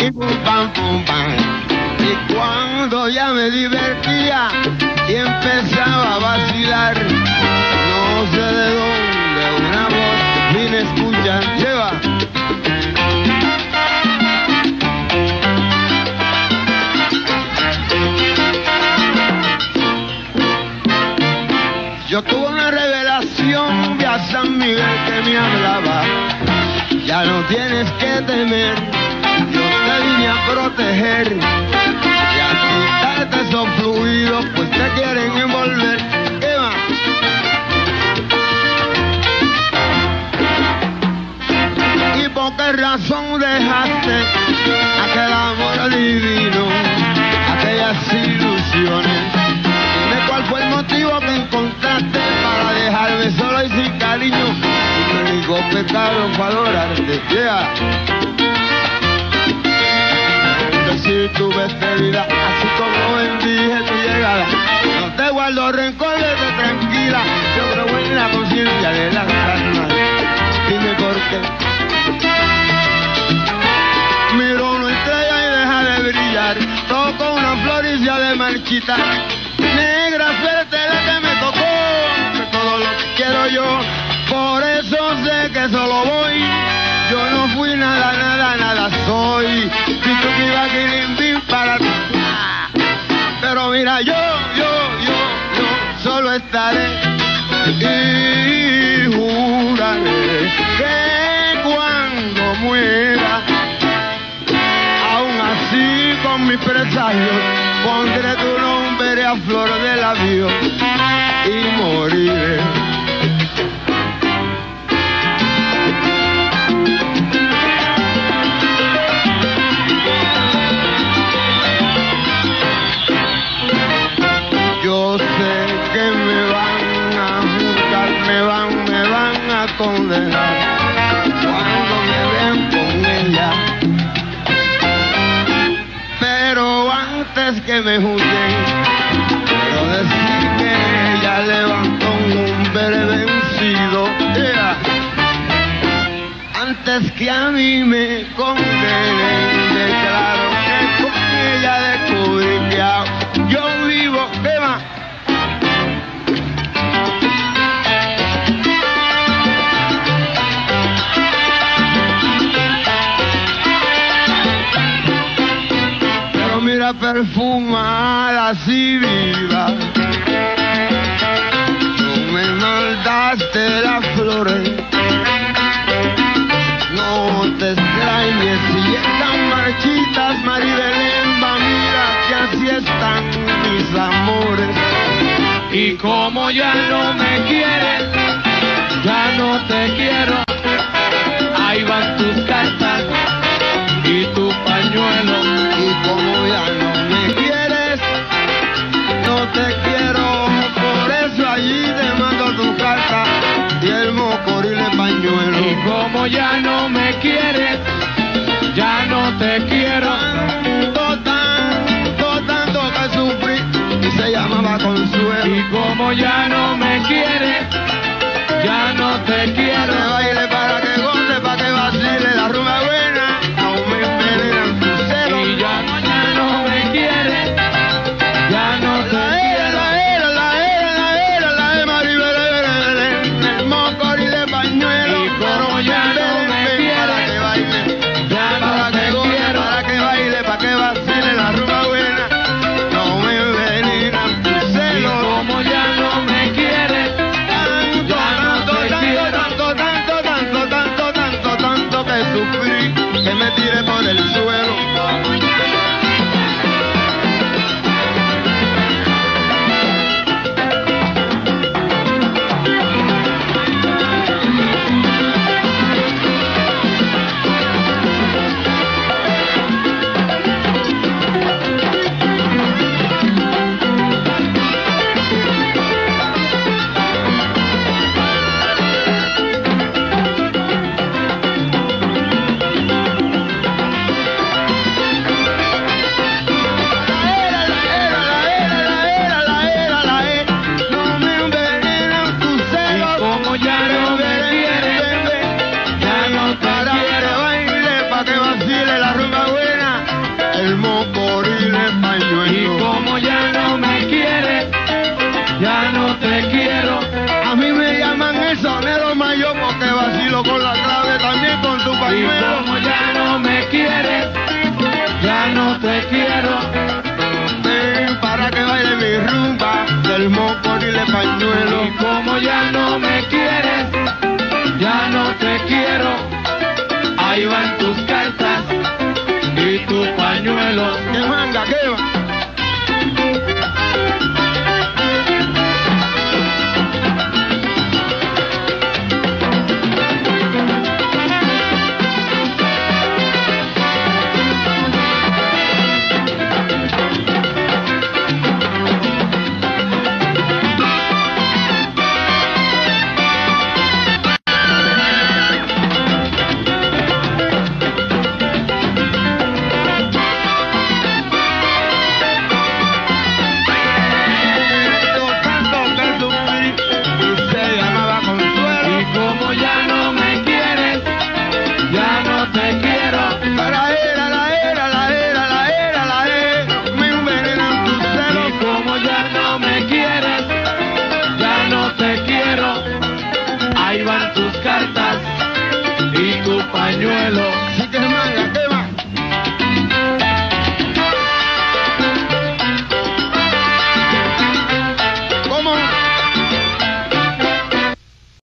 Y pum pam pum pam. Y cuando ya me divertía y empezaba a vacilar, no sé de dónde una voz vine escuchar. Lleva. Yo tuve una revelación de a San Miguel que me hablaba. Ya no tienes que temer, yo te vine a proteger. Y a quitarte esos fluidos, Mi único pecado fue adorarte. Yeah. Decir tu besteridad, así como bendije tu llegada. No te guardo rencores de tranquila, yo creo en la conciencia de las almas. Dime por qué. Miro una estrella y deja de brillar. Toco una flor y se de marchitar. Soy. Ibas a para. Pero mira, yo, yo, yo, yo solo estaré y juraré que cuando muera Aún así con mis presagios pondré tu nombre a flor de labio y moriré. Antes que me juzguen, quiero decir que ella levantó un hombre vencido. Antes que a mí me condenen, declaro que con ella descubrí que yo perfumada así viva. Tú me mandaste las flores. No te extrañes si están marchitas, Maribelemba, mira que así están mis amores. Y como ya no me quieres, ya no te quiero. Ya